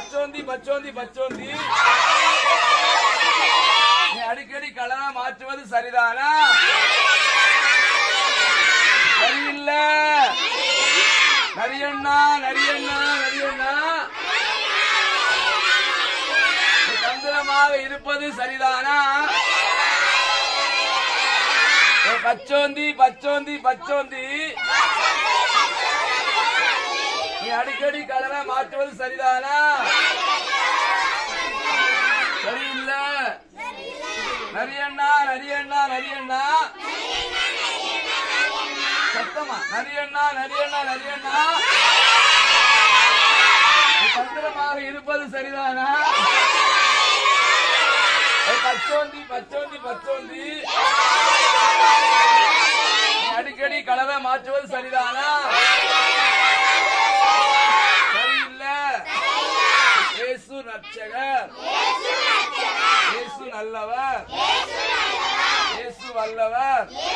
பச்சோந்தி பச்சோந்தி பச்சோந்தி. நீ அடிக்கடி கலரா மாற்றுவது சரிதானா? சரியில்ல. நரியண்ணா நரியண்ணா நரியண்ணா. தந்திரமாக இருப்பது சரிதானா? பச்சோந்தி பச்சோந்தி பச்சோந்தி. அடிக்கடி கலரை மாற்றுவது சரிதானா? சரியில்ல. நரியண்ணா நரியண்ணா நரியண்ணா. சத்தமா? நரியண்ணா நரியண்ணா நரியண்ணா. பத்திரமாக இருப்பது சரிதானா? பச்சோந்தி பச்சோந்தி பச்சோந்தி. அடிக்கடி கலவை மாற்றுவது சரிதானா சரியில்ல இயேசு ரட்சகர். இயேசு நல்லவர். இயேசு வல்லவர். இயேசு